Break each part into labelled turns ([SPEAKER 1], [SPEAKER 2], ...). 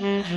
[SPEAKER 1] Mm-hmm.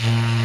[SPEAKER 1] Mm-hmm.